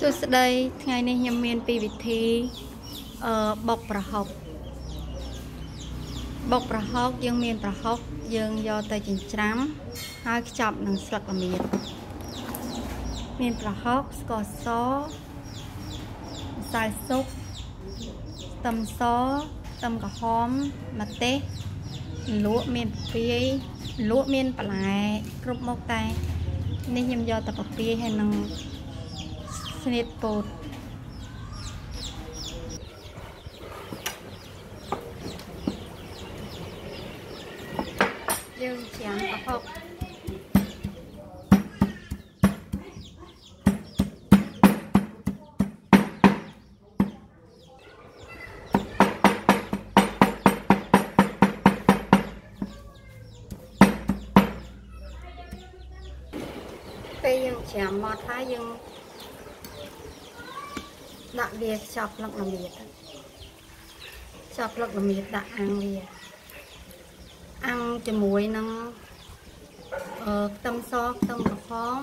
សួស្តីថ្ងៃនេះខ្ញុំមានពីរវិធីអឺបុកប្រហុកបុកប្រហុកយើងមានប្រហុកយើងយកទៅចិញ្ច្រាំហើយខ្ចប់នឹងស្លឹកល្មៀតមានប្រហុកស្ករសម្សៅស៊ុបខ្ទឹមសខ្ទឹមក្រហមម្ទេសលក់មានពពាយលក់មានបន្លែគ្រប់មុខតែនេះខ្ញុំយកតែពពាយហើយនឹង ស្នៀតពោតយើងច្រាំប្រហុកពេលយើងច្រាំមកហើយយើង ដាក់វាខ្ចប់ផ្លឹកល្មៀតខ្ចប់ផ្លឹកល្មៀតដាក់អាំងវាអាំងជាមួយនឹងអឺខ្ទឹមសខ្ទឹមក្រហម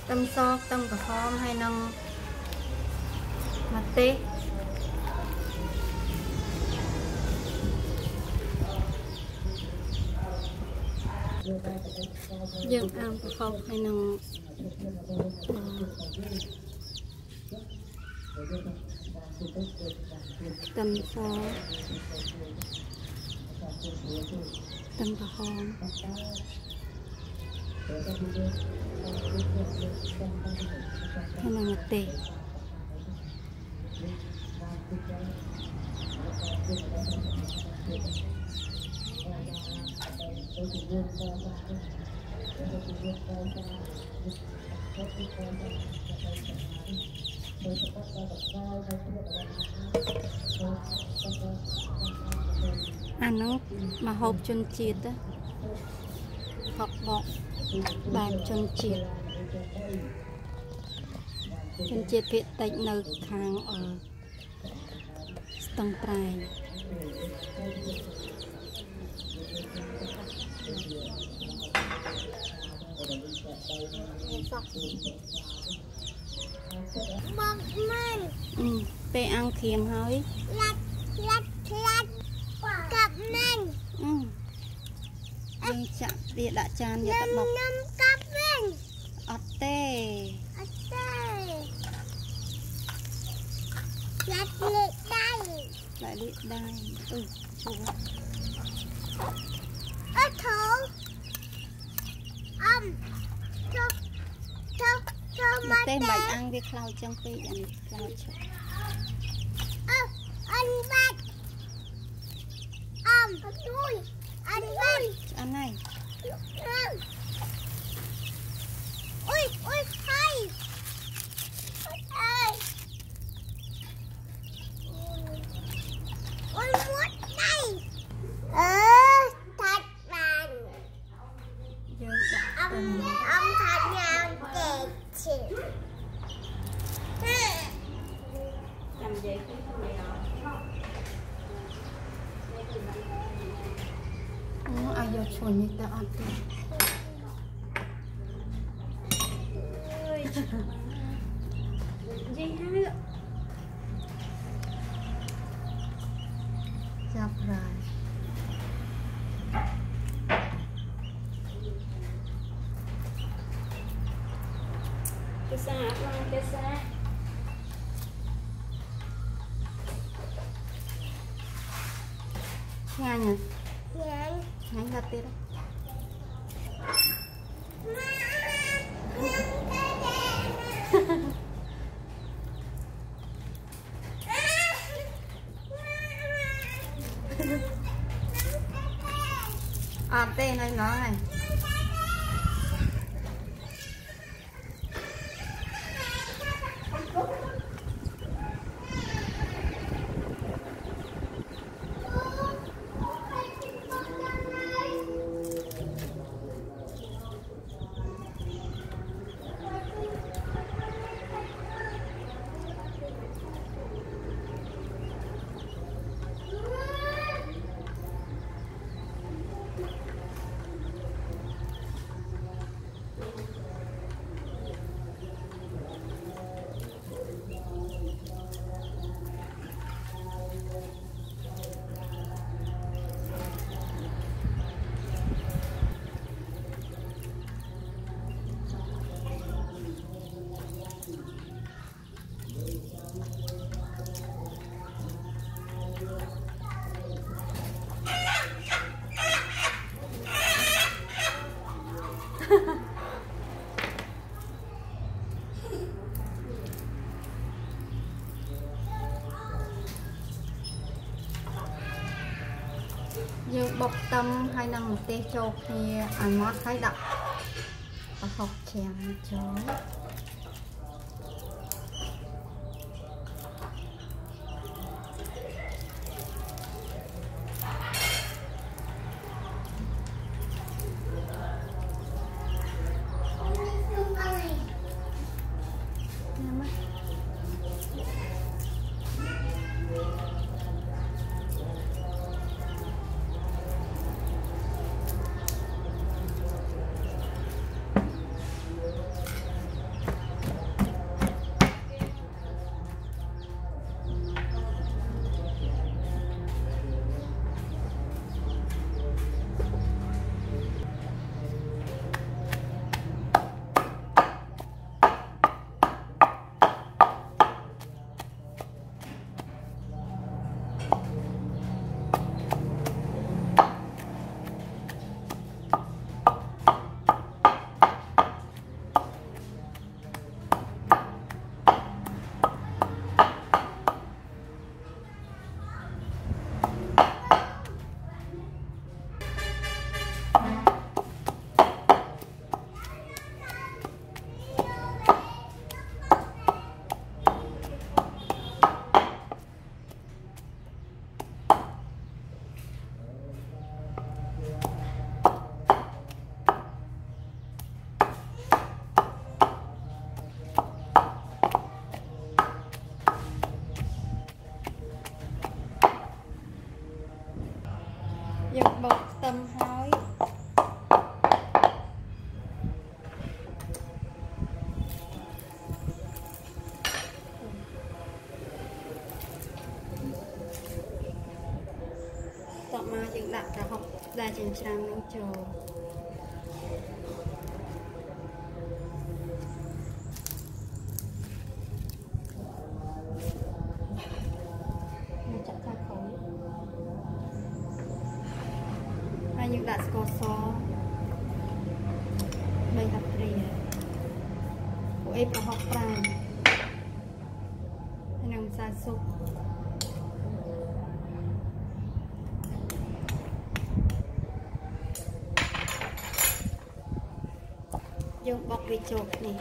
ខ្ទឹមសខ្ទឹមក្រហមហើយនឹងម្ទេស យើងអាំប្រហុកហើយនឹងខ្ទឹមសខ្ទឹមក្រហមហើយនឹងម្ទេស អានោះមកហូបជនជាតិហកបកបែបជនជាតិជនជាតិភាគតិចនៅខាងអឺស្ទឹងត្រែង មកមិនអឺពេលអាំងក្រៀមហើយឡាត់ឡាត់ឡាត់កាប់មិនអឺយើងចាក់វាដាក់ចានយកនឹទៅមបុកនឹមកាប់វិញអត់ទេអត់ទេឡាត់លេខដៃដាក់លៀកដៃអឺជួ អត់ធូអំចូលចូលចូល មមកទេទេមិនអាំងវាខ្លោចចឹងពេកអានេះខ្លោចឈប់អើអនបាត់អំអត់ជួយអនបាត់ឆ្អិនហើយ Ui, ui, hay. Ơi. Ôi, muốt đây. Ờ, thật bạn. យើងដាក់ទៅ Ông, ông thật nhau kể chị. ចាំនិយាយអូឲ្យយកឈុននេះទៅអត់ទេអើយនិយាយហើយចាប់រាយគេស្អាតឡើងគេស្អាតឆ្ងាញ់ហ៎ Nhanh. ឆ្ងាញ់ដល់ទៀត យើងបុកខ្ទឹមហើយនឹងម្ទេសចូលគ្នាឲ្យម៉ត់ហើយដាក់ប្រហុកច្រាំចូល ដែលចិញ្ច្រាំនឹងចូលមកចាក់កាខូនហើយយើងដាក់ស្ករស3ហាប់ព្រាពួកអីប្រហុកប្រាំហើយនឹងម្សៅស៊ុប យើងបុកវាចូលគ្នា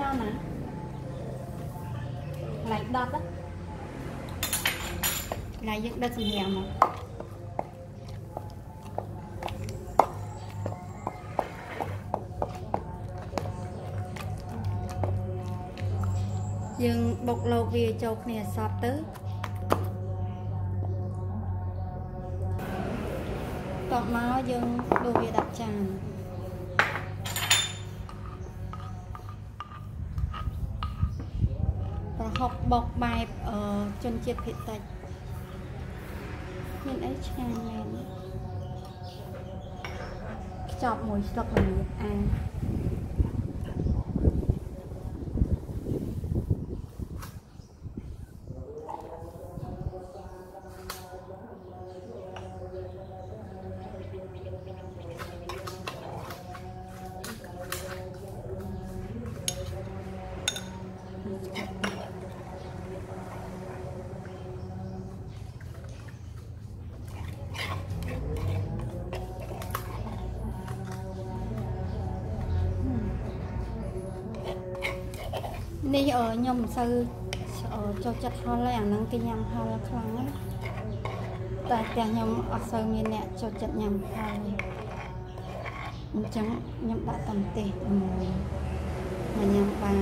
ចាំណាកន្លែងដុតណាកន្លែងយើងដុតសម្រាប់មកយើងបុកលោកវាចូលគ្នាឲ្យសព្វទៅតបមកយើងដួសវាដាក់ចាន ប្រហុកបុកបែបអឺជនជាតិភាគតិចមានអីឆ្ងាញ់មែនខ្ចប់មួយស្លឹកល្មៀតអាំ នេះអឺខ្ញុំមិនសូវអឺចូលចិត្តហុលទេអាហ្នឹងគេញ៉ាំហុលខ្លាំងណាស់តែផ្ទះខ្ញុំអត់សូវមានអ្នកចូលចិត្តញ៉ាំហុលអញ្ចឹងខ្ញុំដាក់តែម្ទេសមួយមកញ៉ាំបាន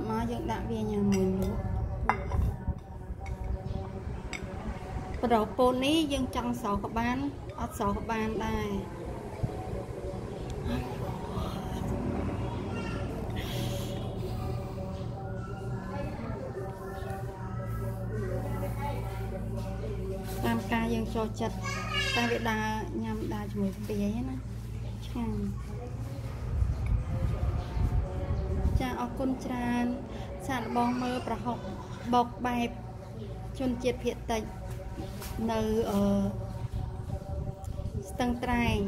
ត់មកយើងដាក់វាញ៉ាំមួយលក់ប្រពូននេះយើងចង់ស្រោក៏បានអត់ស្រោក៏បានដែរតាមការយើងចូលចិត្តតែវាដើរញ៉ាំដើរជាមួយស្ពាយណាឆ្ងាញ់ ចាអរគុណច្រើនសាកល្បងមើលប្រហុកបុកបែបជនជាតិភាគតិចនៅអឺស្ទឹងត្រែង